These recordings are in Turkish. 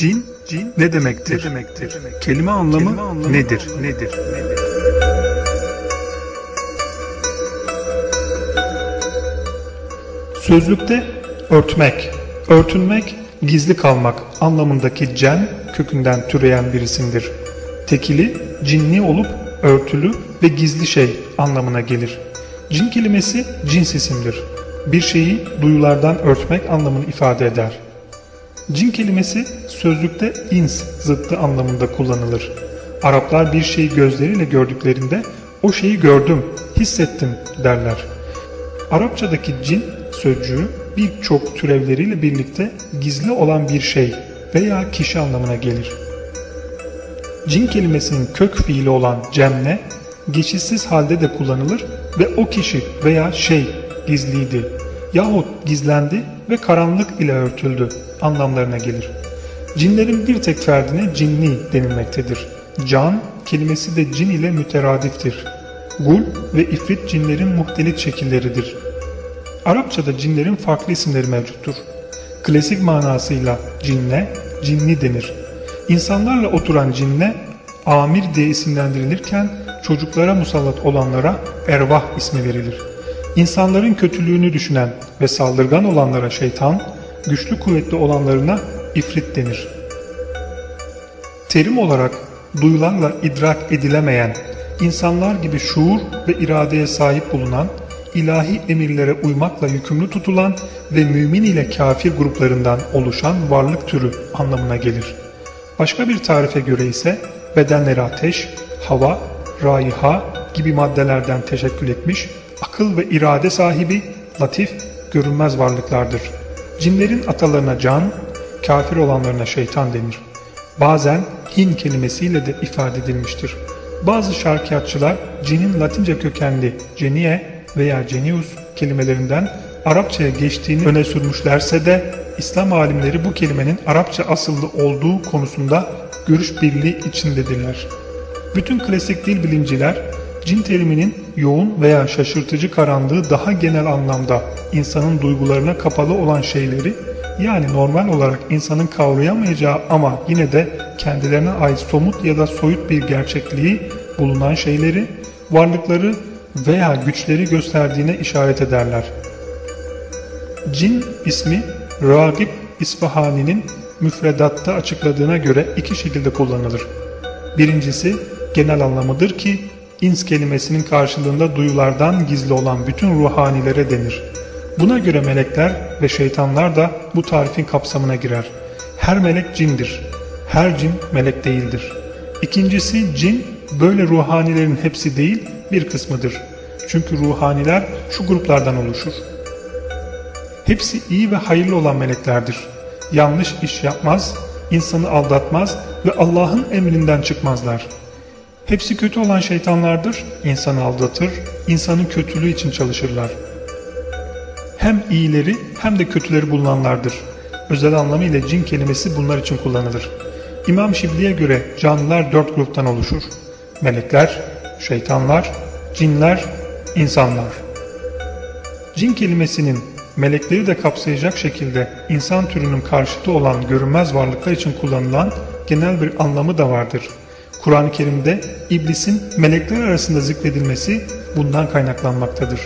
Cin, cin ne demektir? Ne demektir? Kelime anlamı, Kelime anlamı nedir? Nedir? Nedir? Sözlükte örtmek, örtünmek, gizli kalmak anlamındaki cen kökünden türeyen bir isimdir. Tekili cinli olup örtülü ve gizli şey anlamına gelir. Cin kelimesi cins isimdir. Bir şeyi duyulardan örtmek anlamını ifade eder. Cin kelimesi sözlükte ins zıttı anlamında kullanılır. Araplar bir şeyi gözleriyle gördüklerinde o şeyi gördüm, hissettim derler. Arapçadaki cin sözcüğü birçok türevleriyle birlikte gizli olan bir şey veya kişi anlamına gelir. Cin kelimesinin kök fiili olan cemne, geçişsiz halde de kullanılır ve o kişi veya şey gizliydi yahut gizlendi ve karanlık ile örtüldü anlamlarına gelir. Cinlerin bir tek ferdine cinni denilmektedir. Can kelimesi de cin ile müteradiftir. Gul ve ifrit cinlerin muhtelif şekilleridir. Arapçada cinlerin farklı isimleri mevcuttur. Klasik manasıyla cinne, cinni denir. İnsanlarla oturan cinne, amir diye isimlendirilirken çocuklara musallat olanlara ervah ismi verilir. İnsanların kötülüğünü düşünen ve saldırgan olanlara şeytan, güçlü kuvvetli olanlarına ifrit denir. Terim olarak duyularla idrak edilemeyen, insanlar gibi şuur ve iradeye sahip bulunan, ilahi emirlere uymakla yükümlü tutulan ve mümin ile kafir gruplarından oluşan varlık türü anlamına gelir. Başka bir tarife göre ise bedenleri ateş, hava, raiha gibi maddelerden teşekkül etmiş, akıl ve irade sahibi, latif, görünmez varlıklardır. Cinlerin atalarına can, kafir olanlarına şeytan denir. Bazen hin kelimesiyle de ifade edilmiştir. Bazı şarkiyatçılar cinin latince kökenli genie veya genius kelimelerinden Arapçaya geçtiğini öne sürmüşlerse de İslam alimleri bu kelimenin Arapça asıllı olduğu konusunda görüş birliği içindedirler. Bütün klasik dil bilimciler cin teriminin yoğun veya şaşırtıcı karanlığı daha genel anlamda insanın duygularına kapalı olan şeyleri yani normal olarak insanın kavrayamayacağı ama yine de kendilerine ait somut ya da soyut bir gerçekliği bulunan şeyleri, varlıkları veya güçleri gösterdiğine işaret ederler. Cin ismi Ragib İsfahani'nin müfredatta açıkladığına göre iki şekilde kullanılır. Birincisi genel anlamıdır ki ins kelimesinin karşılığında duyulardan gizli olan bütün ruhanilere denir. Buna göre melekler ve şeytanlar da bu tarifin kapsamına girer. Her melek cindir. Her cin melek değildir. İkincisi cin böyle ruhanilerin hepsi değil bir kısmıdır. Çünkü ruhaniler şu gruplardan oluşur. Hepsi iyi ve hayırlı olan meleklerdir. Yanlış iş yapmaz, insanı aldatmaz ve Allah'ın emrinden çıkmazlar. Hepsi kötü olan şeytanlardır, insanı aldatır, insanın kötülüğü için çalışırlar. Hem iyileri hem de kötüleri bulunanlardır. Özel anlamıyla cin kelimesi bunlar için kullanılır. İmam Şibli'ye göre canlılar dört gruptan oluşur. Melekler, şeytanlar, cinler, insanlar. Cin kelimesinin melekleri de kapsayacak şekilde insan türünün karşıtı olan görünmez varlıklar için kullanılan genel bir anlamı da vardır. Kur'an-ı Kerim'de iblisin melekler arasında zikredilmesi bundan kaynaklanmaktadır.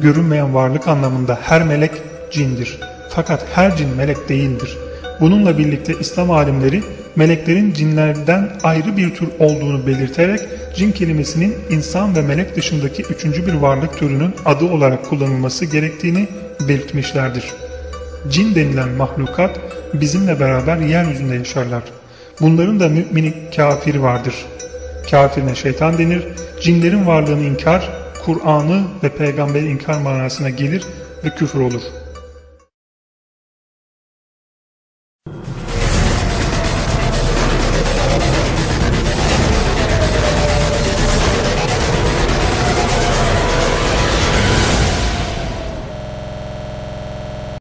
Görünmeyen varlık anlamında her melek cindir. Fakat her cin melek değildir. Bununla birlikte İslam alimleri meleklerin cinlerden ayrı bir tür olduğunu belirterek cin kelimesinin insan ve melek dışındaki üçüncü bir varlık türünün adı olarak kullanılması gerektiğini belirtmişlerdir. Cin denilen mahlukat bizimle beraber yeryüzünde yaşarlar. Bunların da mümini kafiri vardır. Kafirine şeytan denir, cinlerin varlığını inkar, Kur'an'ı ve peygamberi inkar manasına gelir ve küfür olur.''